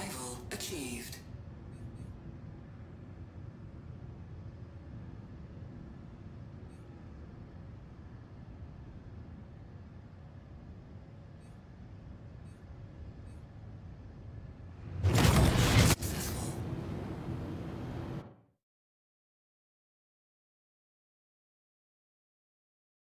survival.